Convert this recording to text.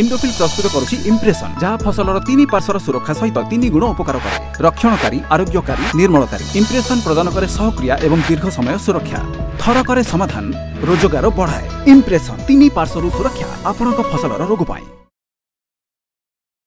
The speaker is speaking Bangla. ইন্ডোফিল প্রস্তুত করুছি ইম্প্রেসন যা ফসলর তিন পার্শ্বর সুরক্ষা সহ তিন গুণ উপকার করে রক্ষণকারী আরোগ্যকারী নির্মলকারী ইম্প্রেসন প্রদান করে সহক্রিয়া এবং দীর্ঘ সময় সুরক্ষা থরকরে সমাধান রোজগার বঢ়ায় ইম্প্রেসন তিন পার্শ্বর সুরক্ষা আপনার ফসলর রোগ পায়